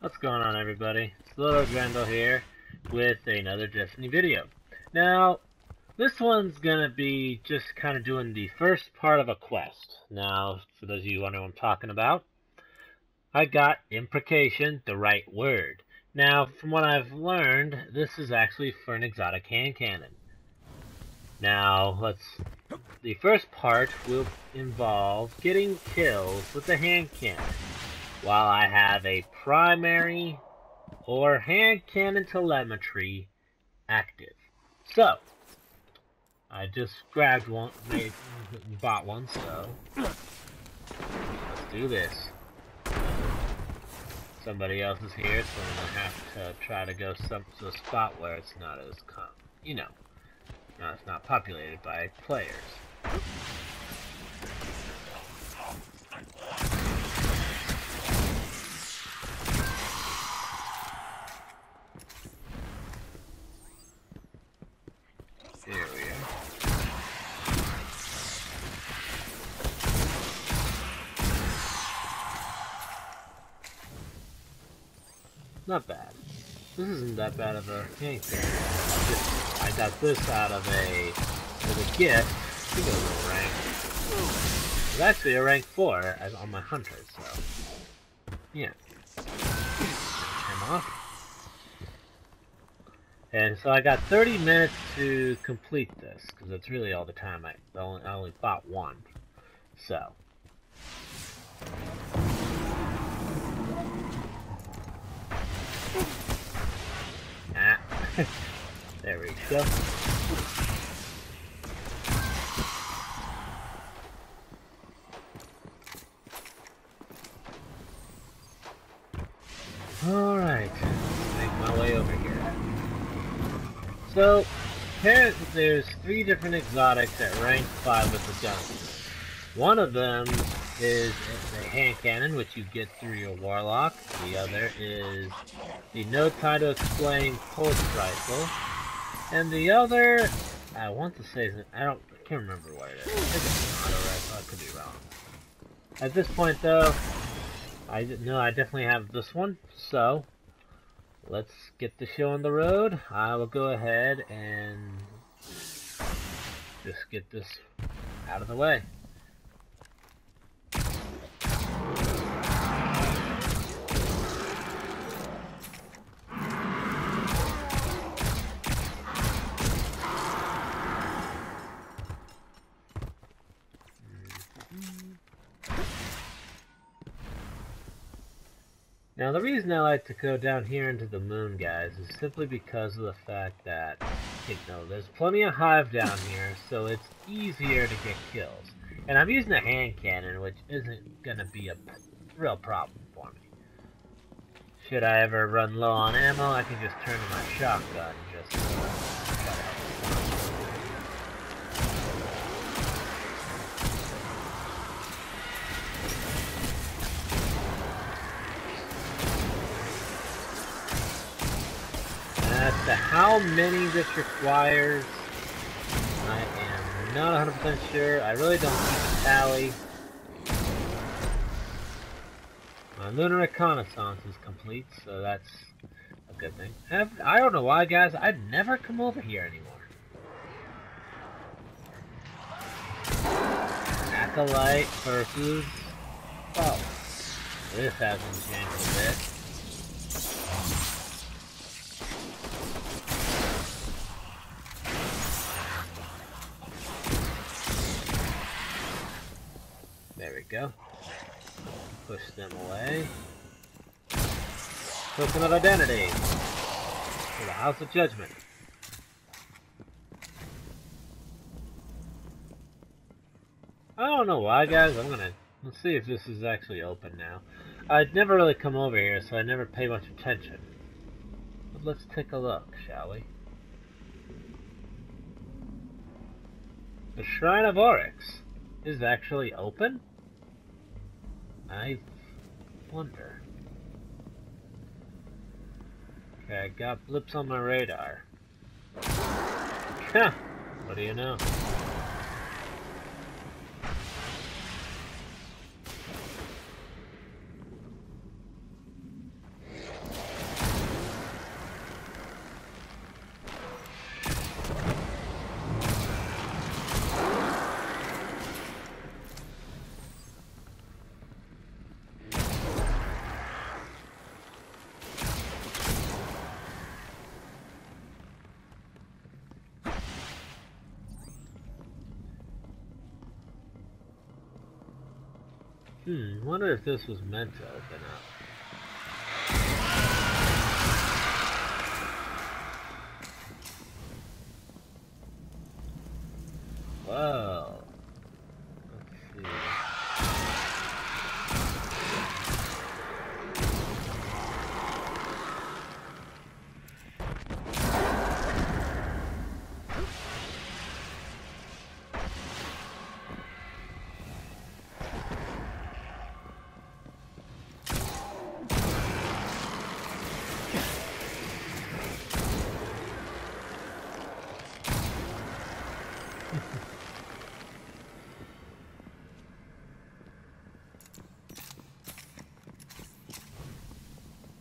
What's going on everybody? It's Loto Drandel here with another Destiny video. Now, this one's gonna be just kind of doing the first part of a quest. Now, for those of you who wonder what I'm talking about, I got imprecation, the right word. Now, from what I've learned, this is actually for an exotic hand cannon. Now, let's... The first part will involve getting kills with the hand cannon while I have a primary or hand cannon telemetry active. So, I just grabbed one, made, bought one, so let's do this. Somebody else is here, so I'm gonna have to try to go some to a spot where it's not as com you know, no, it's not populated by players. Not bad. This isn't that bad of a yank I got this out of a as a gift. I think it was a rank. It's actually a rank 4 as on my hunter, so yeah. Turn off. And so I got 30 minutes to complete this, because that's really all the time. I only, I only bought one. So. Ah. there we go. Alright, make my way over here. So, apparently there's three different exotics at rank 5 with the gun. One of them is the hand cannon, which you get through your warlock. The other is the no time to explain pulse rifle. And the other, I want to say, I don't, I can't remember what it is. It's an auto rifle, I could be wrong. At this point though, I know I definitely have this one, so let's get the show on the road. I will go ahead and just get this out of the way. Now the reason I like to go down here into the moon, guys, is simply because of the fact that, you know, there's plenty of hive down here, so it's easier to get kills. And I'm using a hand cannon, which isn't going to be a real problem for me. Should I ever run low on ammo, I can just turn to my shotgun just uh, uh, to how many this requires, I am not 100% sure. I really don't keep a tally. My lunar reconnaissance is complete, so that's a good thing. Have, I don't know why, guys. I'd never come over here anymore. Acolyte versus... Oh. This hasn't changed a bit. Go. Push them away. Token of Identity. For the House of Judgment. I don't know why, guys. I'm gonna... Let's see if this is actually open now. I'd never really come over here, so I never pay much attention. But let's take a look, shall we? The Shrine of Oryx is actually open? I wonder. Okay, I got blips on my radar. Huh, what do you know? Hmm, wonder if this was meant to open up. Whoa.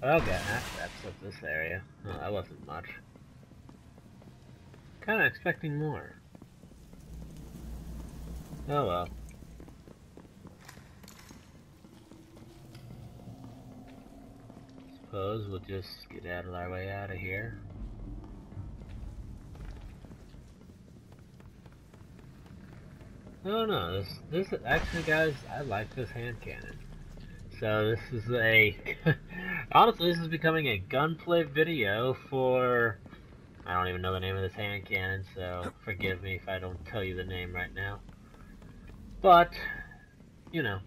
Okay, that's up this area. Oh, that wasn't much. Kinda expecting more. Oh well. Suppose we'll just get out of our way out of here. I don't this, this, actually guys, I like this hand cannon. So this is a, honestly this is becoming a gunplay video for, I don't even know the name of this hand cannon, so forgive me if I don't tell you the name right now. But, you know,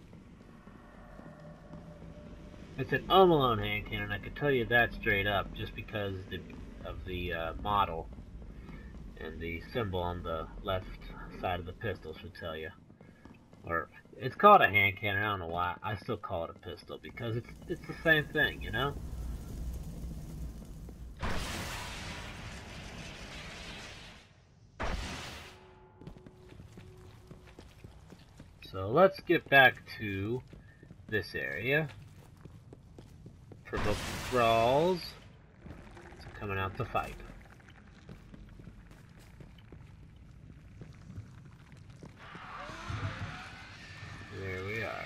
it's an Omolon hand cannon, I can tell you that straight up, just because the, of the uh, model and the symbol on the left side of the pistol should tell you. Or it's called a hand cannon. I don't know why. I still call it a pistol because it's it's the same thing, you know. So let's get back to this area. Purple Thralls coming out to fight. There we are.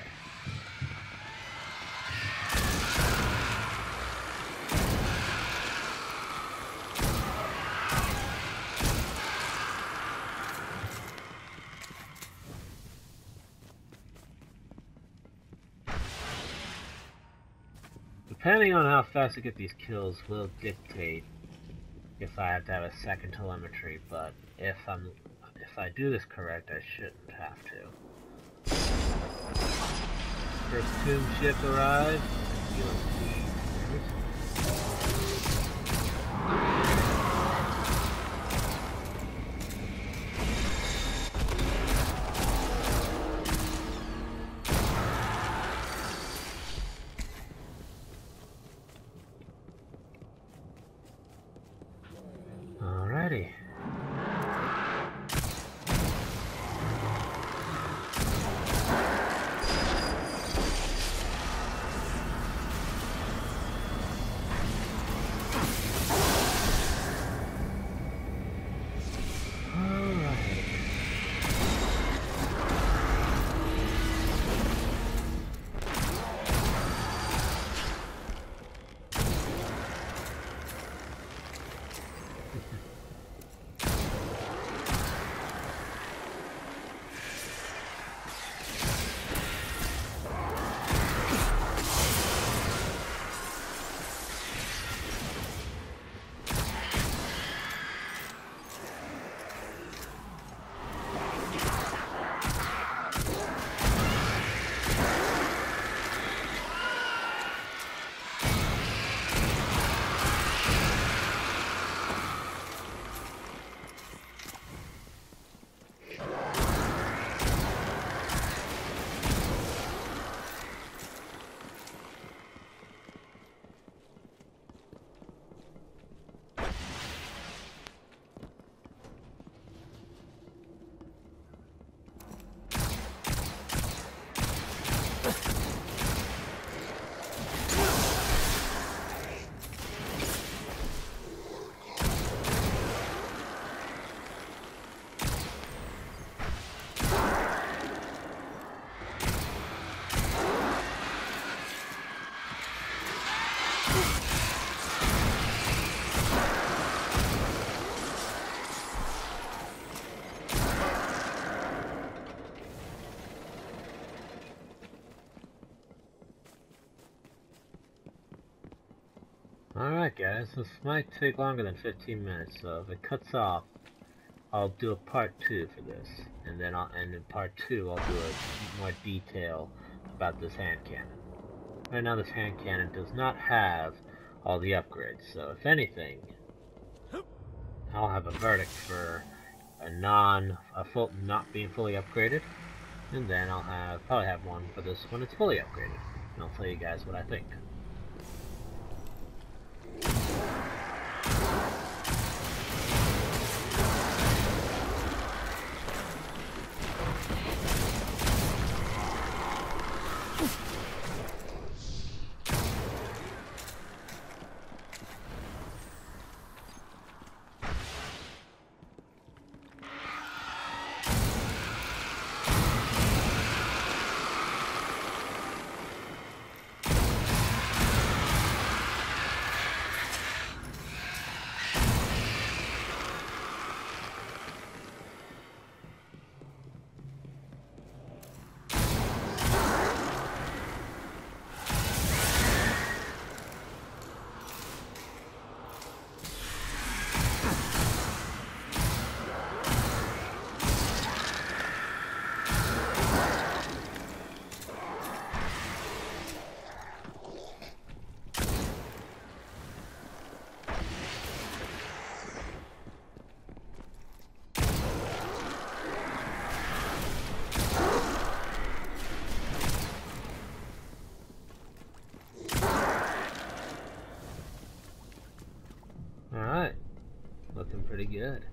Depending on how fast I get these kills will dictate if I have to have a second telemetry, but if I'm if I do this correct I shouldn't have to. First tomb ship arrived. This might take longer than 15 minutes, so if it cuts off, I'll do a part 2 for this. And then I'll, and in part 2 I'll do a more detail about this hand cannon. Right now this hand cannon does not have all the upgrades, so if anything, I'll have a verdict for a non, a full, not being fully upgraded, and then I'll have, probably have one for this when it's fully upgraded, and I'll tell you guys what I think. Good.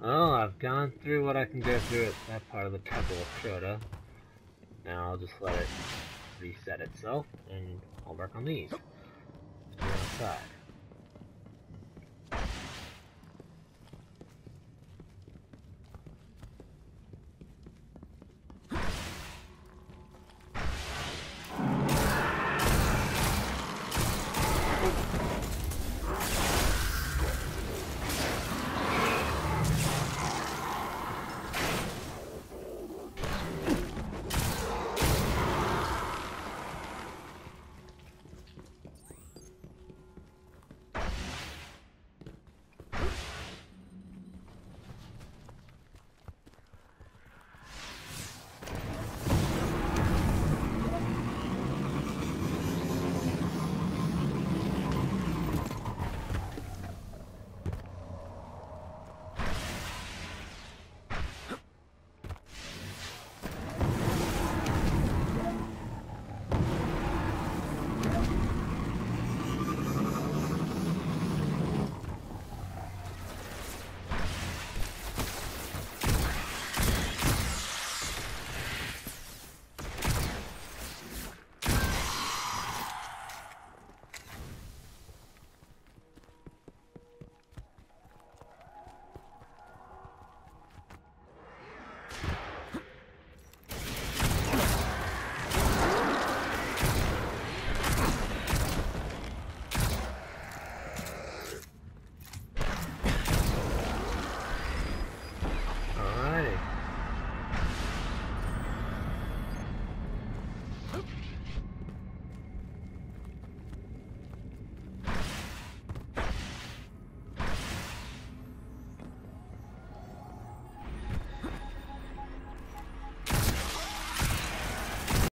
Well, Gone through what I can go through at that part of the Temple of Crota. Now I'll just let it reset itself, and I'll work on these. Outside.